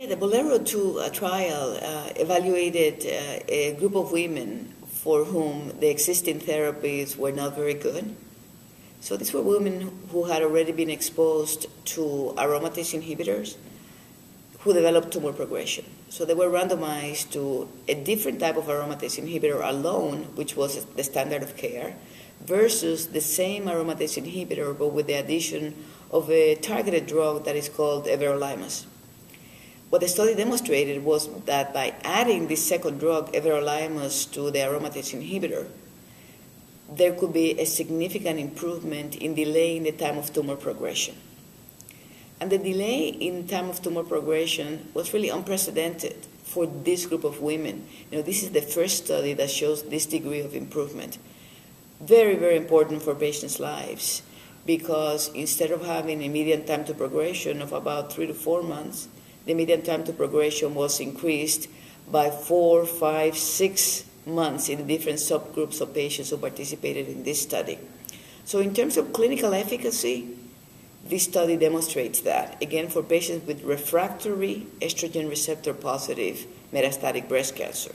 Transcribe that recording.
The Bolero 2 uh, trial uh, evaluated uh, a group of women for whom the existing therapies were not very good. So these were women who had already been exposed to aromatase inhibitors who developed tumor progression. So they were randomized to a different type of aromatase inhibitor alone, which was the standard of care, versus the same aromatase inhibitor but with the addition of a targeted drug that is called everolimus. What the study demonstrated was that by adding this second drug, everolimus, to the aromatase inhibitor, there could be a significant improvement in delaying the time of tumor progression. And the delay in time of tumor progression was really unprecedented for this group of women. You know, this is the first study that shows this degree of improvement. Very, very important for patients' lives because instead of having a median time to progression of about three to four months, the median time to progression was increased by four, five, six months in the different subgroups of patients who participated in this study. So, in terms of clinical efficacy, this study demonstrates that, again, for patients with refractory estrogen receptor positive metastatic breast cancer.